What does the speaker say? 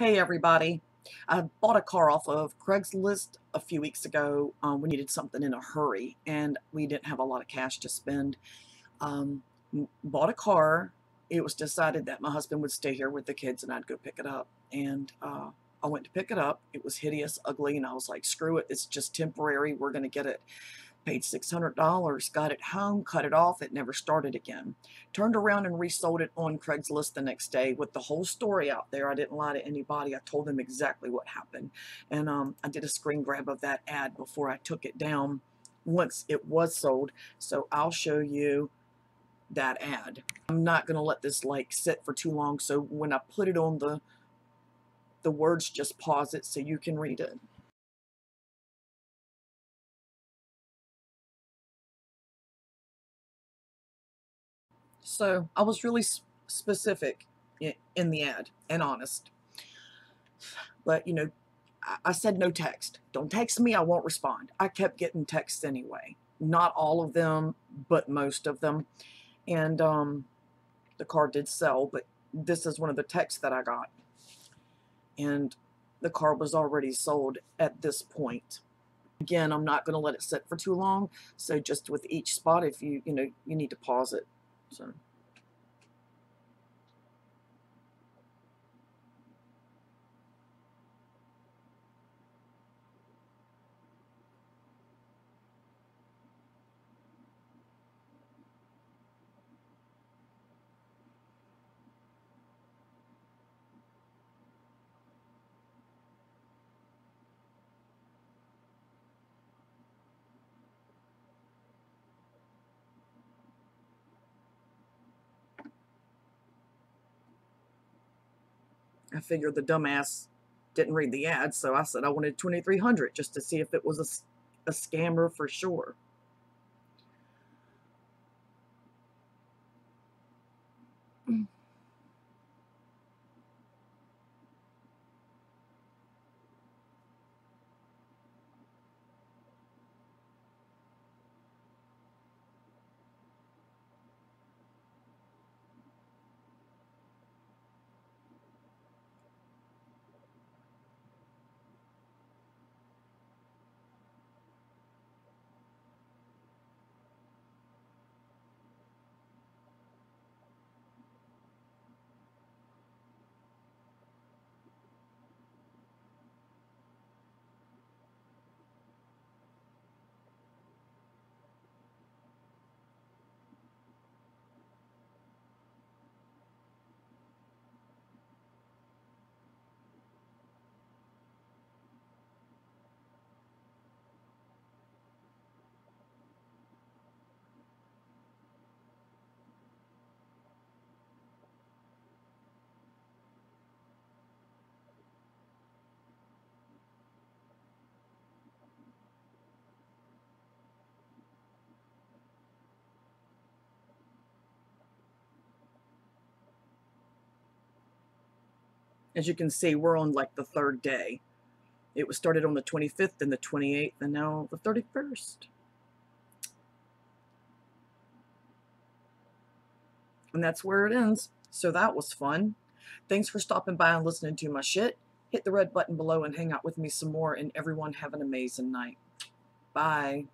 Hey everybody. I bought a car off of Craigslist a few weeks ago. Um, we needed something in a hurry and we didn't have a lot of cash to spend. Um, bought a car. It was decided that my husband would stay here with the kids and I'd go pick it up. And uh, I went to pick it up. It was hideous, ugly, and I was like, screw it. It's just temporary. We're going to get it paid $600, got it home, cut it off, it never started again. Turned around and resold it on Craigslist the next day with the whole story out there. I didn't lie to anybody. I told them exactly what happened. And um, I did a screen grab of that ad before I took it down once it was sold. So I'll show you that ad. I'm not going to let this like sit for too long. So when I put it on the the words, just pause it so you can read it. So I was really specific in the ad and honest. But, you know, I said no text. Don't text me, I won't respond. I kept getting texts anyway. Not all of them, but most of them. And um, the car did sell, but this is one of the texts that I got. And the car was already sold at this point. Again, I'm not going to let it sit for too long. So just with each spot, if you, you know, you need to pause it. So. I figured the dumbass didn't read the ad, so I said I wanted 2300 just to see if it was a, a scammer for sure. As you can see, we're on like the third day. It was started on the 25th and the 28th and now the 31st. And that's where it ends. So that was fun. Thanks for stopping by and listening to my shit. Hit the red button below and hang out with me some more. And everyone have an amazing night. Bye.